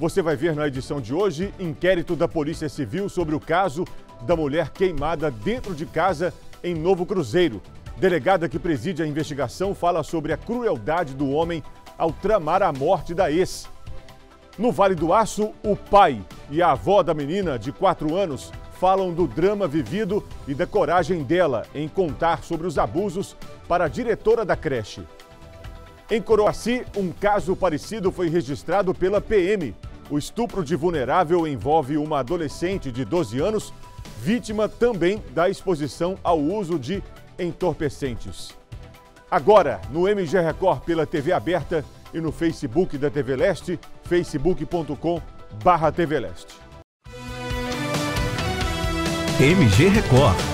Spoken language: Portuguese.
Você vai ver na edição de hoje inquérito da Polícia Civil sobre o caso da mulher queimada dentro de casa em Novo Cruzeiro. Delegada que preside a investigação fala sobre a crueldade do homem ao tramar a morte da ex. No Vale do Aço, o pai e a avó da menina de 4 anos falam do drama vivido e da coragem dela em contar sobre os abusos para a diretora da creche. Em Coroaci, um caso parecido foi registrado pela PM. O estupro de vulnerável envolve uma adolescente de 12 anos, vítima também da exposição ao uso de entorpecentes. Agora, no MG Record pela TV aberta e no Facebook da TV Leste, facebook.com/tvleste. MG Record.